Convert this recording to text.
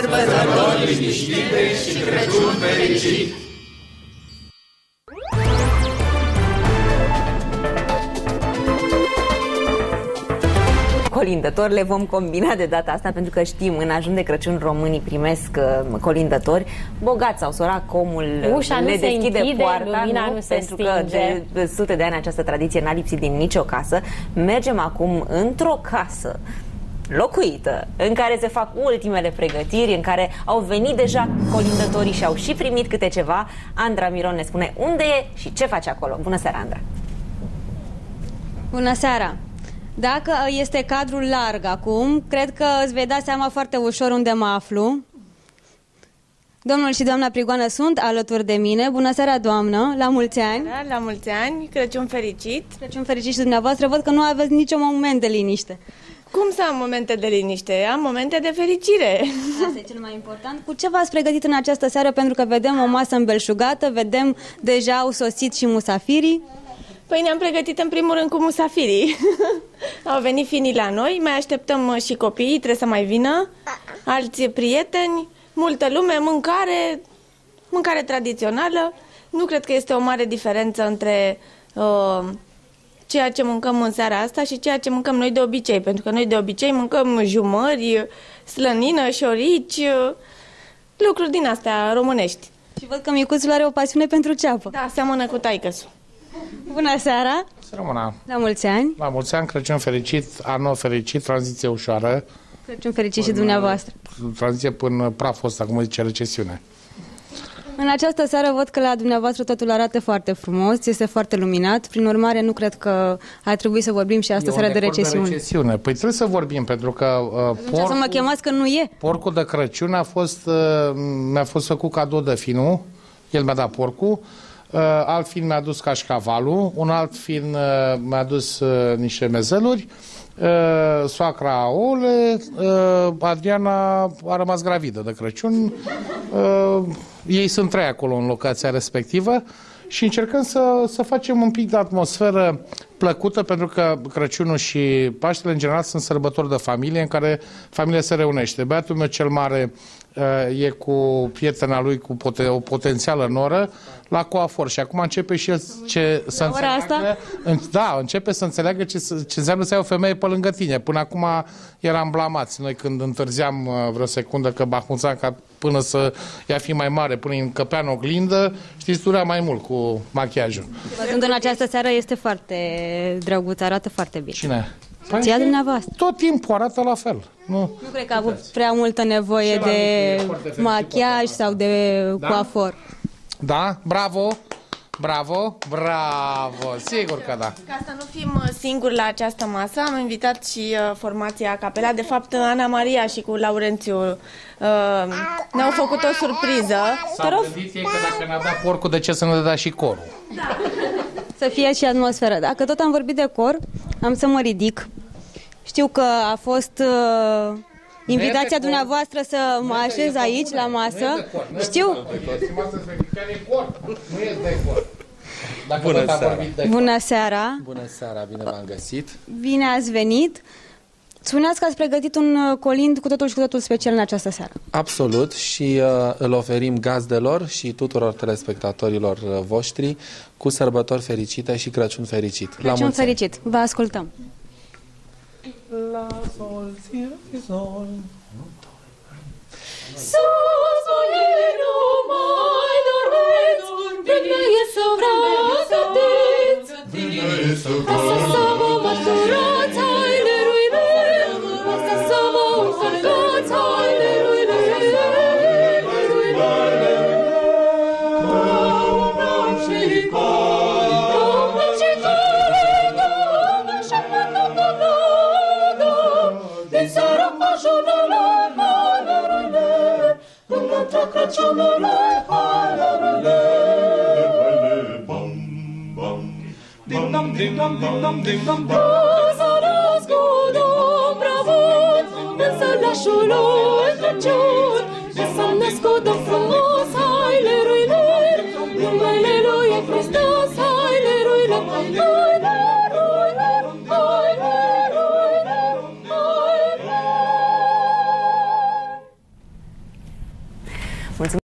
Sărbători liniștite și Crăciun fericit! colindători le vom combina de data asta pentru că știm, în ajun de Crăciun românii primesc uh, colindători bogați sau sorac comul Ușa le nu deschide se închide, poarta, lumina nu, nu se pentru stinge. că de sute de ani această tradiție n-a lipsit din nicio casă. Mergem acum într-o casă locuită, în care se fac ultimele pregătiri, în care au venit deja colindătorii și au și primit câte ceva. Andra Miron ne spune unde e și ce face acolo. Bună seara, Andra! Bună seara! Dacă este cadrul larg acum, cred că îți vei da seama foarte ușor unde mă aflu. Domnul și doamna Prigoană sunt alături de mine. Bună seara, doamnă! La mulți ani! Da, la mulți ani, Crăciun fericit. Crăciun fericit și dumneavoastră. Văd că nu aveți niciun moment de liniște. Cum să am momente de liniște? Am momente de fericire. Asta e cel mai important. Cu ce v-ați pregătit în această seară? Pentru că vedem o masă îmbelșugată, vedem deja au sosit și musafirii. Păi ne-am pregătit în primul rând cu musafirii. Au venit finii la noi, mai așteptăm uh, și copiii, trebuie să mai vină, alți prieteni, multă lume, mâncare, mâncare tradițională. Nu cred că este o mare diferență între uh, ceea ce mâncăm în seara asta și ceea ce mâncăm noi de obicei, pentru că noi de obicei mâncăm jumări, slănină, șorici, uh, lucruri din astea românești. Și văd că micuțul are o pasiune pentru ceapă. Da, seamănă cu taicăsul. Bună seara! Să rămână. La mulți ani! La mulți ani, Crăciun fericit, an nou fericit, tranziție ușoară. Crăciun fericit și dumneavoastră! Tranziție până praful ăsta, cum zice recesiune. În această seară văd că la dumneavoastră totul arată foarte frumos, este foarte luminat, prin urmare nu cred că ar trebui să vorbim și astă E un seară de decor recesiune. De recesiune. Păi trebuie să vorbim, pentru că uh, Atunci să mă porcul, chemați că nu e. porcul de Crăciun a fost, uh, mi-a fost făcut cadou de finul, el mi-a dat porcul, uh, alt fin mi-a dus cașcavalul, un alt fin uh, mi-a dus uh, niște mezeluri, uh, soacra ouăle, uh, Adriana a rămas gravidă de Crăciun, uh, ei sunt trei acolo în locația respectivă și încercăm să, să facem un pic de atmosferă plăcută pentru că Crăciunul și Paștele în general sunt sărbători de familie în care familia se reunește. Băiatul meu cel mare uh, e cu prietena lui cu pote- o potențială noră la coafor și acum începe și el ce, să La ora înțeleagă, în, da, începe să înțeleagă ce, ce înseamnă să ai o femeie pe lângă tine. Până acum eram blamați. Noi când întârziam uh, vreo secundă că Bahmuțan ca până să ea fi mai mare, până îi încăpea în oglindă, știți, dura mai mult cu machiajul. Văzând în această seară este foarte drăguț, arată foarte bine. Cine? Ția dumneavoastră. Tot timpul arată la fel. Nu? Nu cred că a avut prea multă nevoie Ceva de mic, e foarte fericit, machiaj foarte sau de coafor. Da? Bravo! Bravo! Bravo! Sigur că da. Ca să nu fim uh, singuri la această masă, am invitat și uh, formația Capela. De fapt, Ana Maria și cu Laurențiu uh, ne-au făcut o surpriză. Te S-a rog, gândit ei că dacă ne-a dat porcul, de ce să ne dea și corul? Să fie și atmosferă. Dacă tot am vorbit de cor, am să mă ridic. Știu că a fost uh, invitația cor. dumneavoastră să mă așez aici, la masă. Știu. Nu e decor. Dacă Bună tot am seara. vorbit de Bună seara! Bună seara, bine v-am găsit. Bine ați venit! Spuneați că ați pregătit un uh, colind cu totul și cu totul special în această seară. Absolut și uh, îl oferim gazdelor și tuturor telespectatorilor uh, voștri cu sărbători fericite și Crăciun fericit. Crăciun La fericit, vă ascultăm. La sol, sol. Sus, nu mai dormeți, vreme e să vreau să te, să te, să vreau să ciocăciunului, halerele. Bam, bam, din dam, din dam, din dam, din dam, din Sălașului Crăciun De s-a născut de frumos Haile lui lui Numele lui e frumos Jones.